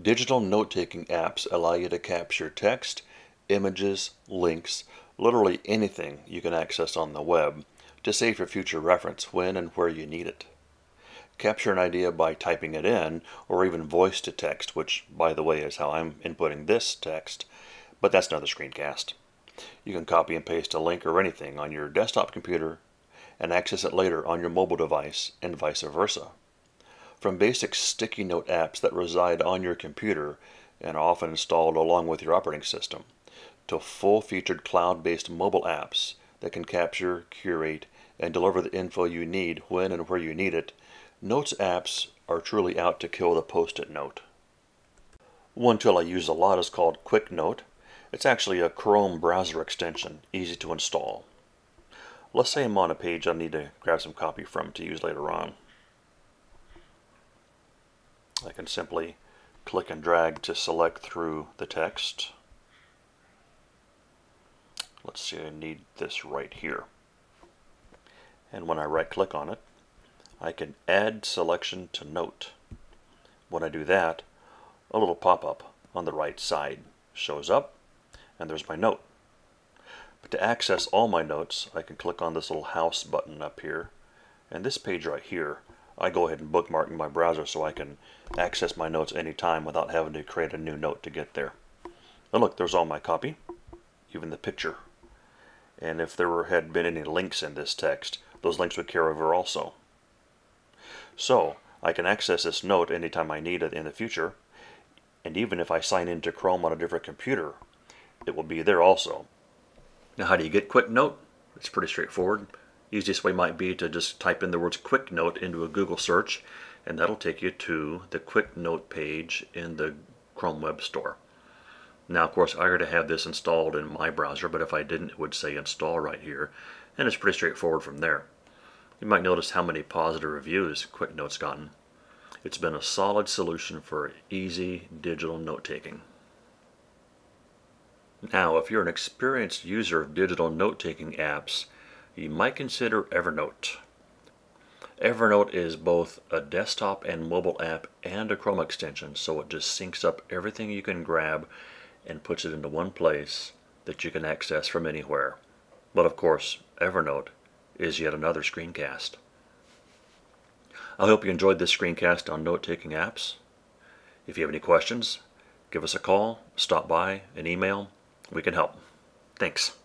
Digital note-taking apps allow you to capture text, images, links, literally anything you can access on the web to save for future reference when and where you need it. Capture an idea by typing it in or even voice to text, which, by the way, is how I'm inputting this text, but that's another screencast. You can copy and paste a link or anything on your desktop computer and access it later on your mobile device and vice versa. From basic sticky note apps that reside on your computer and are often installed along with your operating system, to full-featured cloud-based mobile apps that can capture, curate, and deliver the info you need when and where you need it, Notes apps are truly out to kill the post-it note. One tool I use a lot is called QuickNote. It's actually a Chrome browser extension, easy to install. Let's say I'm on a page I need to grab some copy from to use later on. I can simply click and drag to select through the text. Let's see, I need this right here. And when I right click on it, I can add selection to note. When I do that, a little pop-up on the right side shows up, and there's my note. But to access all my notes, I can click on this little house button up here, and this page right here I go ahead and bookmark in my browser so I can access my notes anytime without having to create a new note to get there. And look, there's all my copy, even the picture. And if there were, had been any links in this text, those links would carry over also. So, I can access this note anytime I need it in the future, and even if I sign into Chrome on a different computer, it will be there also. Now how do you get QuickNote? It's pretty straightforward. Easiest way might be to just type in the words Quick Note into a Google search and that'll take you to the Quick Note page in the Chrome Web Store. Now of course I already have this installed in my browser but if I didn't it would say install right here and it's pretty straightforward from there. You might notice how many positive reviews QuickNote's gotten. It's been a solid solution for easy digital note-taking. Now, if you're an experienced user of digital note-taking apps, you might consider Evernote. Evernote is both a desktop and mobile app and a Chrome extension, so it just syncs up everything you can grab and puts it into one place that you can access from anywhere. But of course, Evernote is yet another screencast. I hope you enjoyed this screencast on note-taking apps. If you have any questions, give us a call, stop by, an email. We can help. Thanks.